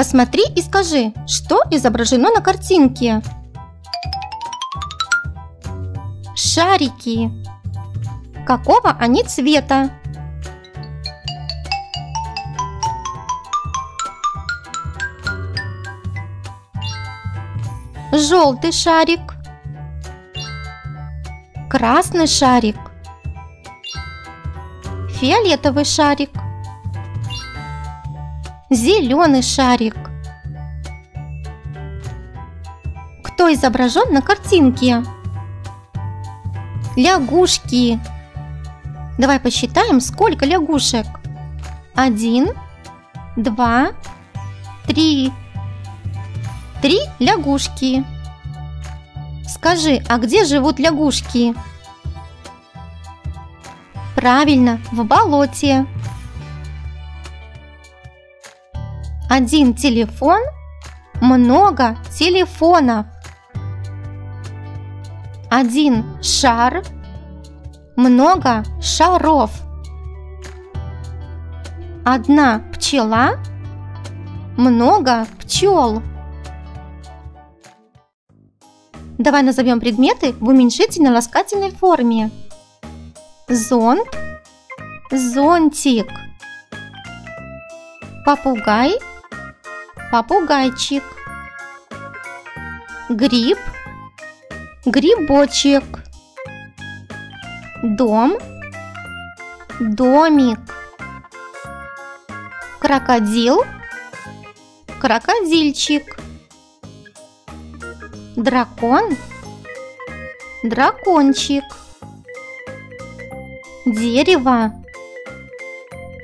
Посмотри и скажи, что изображено на картинке. Шарики. Какого они цвета? Желтый шарик. Красный шарик. Фиолетовый шарик. Зеленый шарик. Кто изображен на картинке? Лягушки. Давай посчитаем, сколько лягушек. Один, два, три. Три лягушки. Скажи, а где живут лягушки? Правильно, в болоте. Один телефон, много телефонов. Один шар, много шаров. Одна пчела, много пчел. Давай назовем предметы в уменьшительно-ласкательной форме. Зонт, зонтик. Попугай, попугайчик. Гриб, грибочек. Дом, домик. Крокодил, крокодильчик. Дракон, дракончик. Дерево,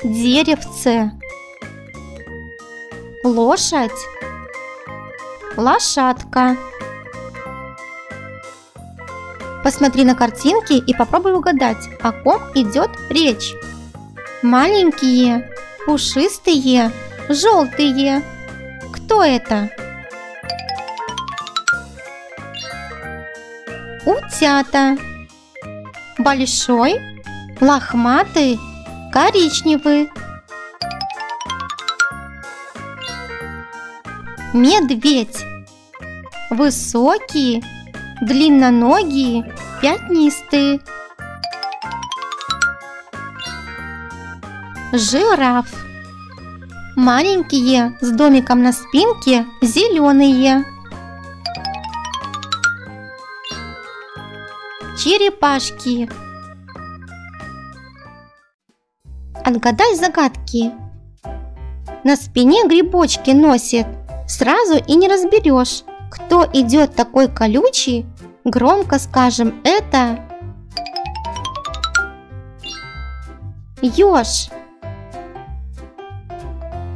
деревце. Лошадь, лошадка. Посмотри на картинки и попробуй угадать, о ком идет речь. Маленькие, пушистые, желтые. Кто это? Утята. Большой, лохматый, коричневый. Медведь. Высокий, длинноногие, пятнистые. Жираф. Маленькие, с домиком на спинке, зеленые. Черепашки. Отгадай загадки. На спине грибочки носит, сразу и не разберешь, кто идет такой колючий, громко скажем это Ёж.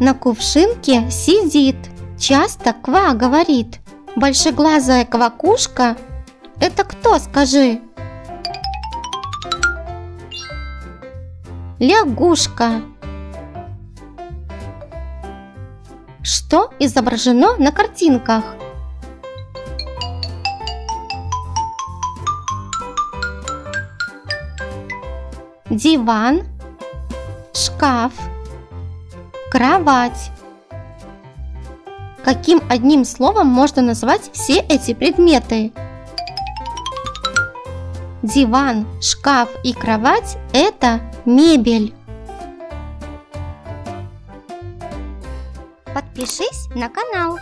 На кувшинке сидит, часто ква говорит. Большеглазая квакушка – это кто, скажи? Лягушка. Что изображено на картинках? Диван, шкаф, кровать. Каким одним словом можно назвать все эти предметы? Диван, шкаф и кровать – это мебель. Подпишись на канал.